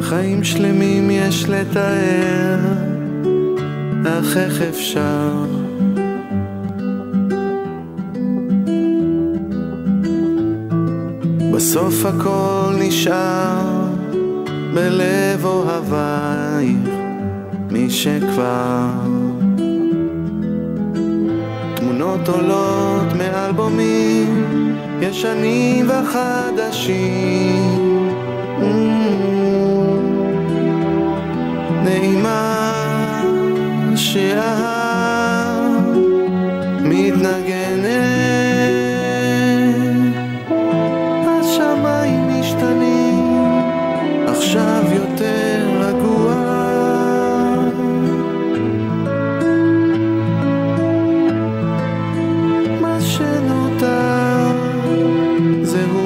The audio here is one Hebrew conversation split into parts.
חיים שלמים יש לתאר, אך איך אפשר? בסוף הכל נשאר בלב אוהבייך, מי שכבר תמונות עולות מאלבומים ישנים וחדשים. נעימה שההר מתנגנת, השמיים משתנים, עכשיו יותר זהו.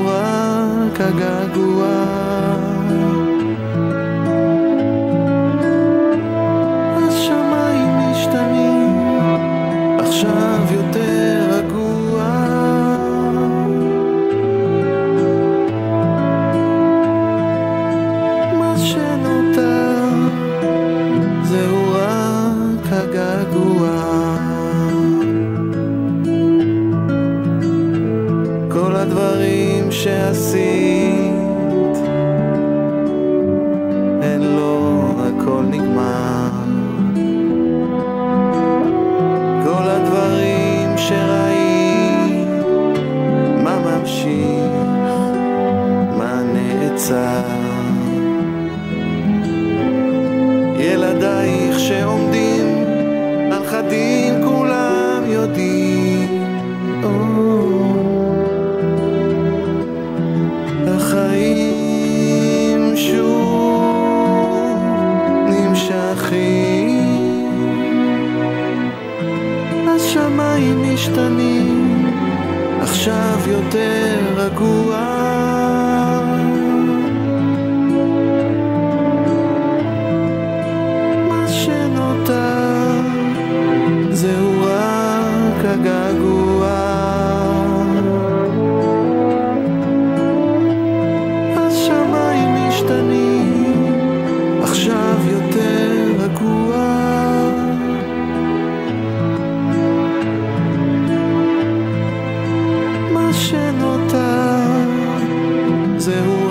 הדברים שעשית, השמיים משתנים, עכשיו יותר רגוע. מה שנותר זהו רק הגעגוע. מה שנותר זהו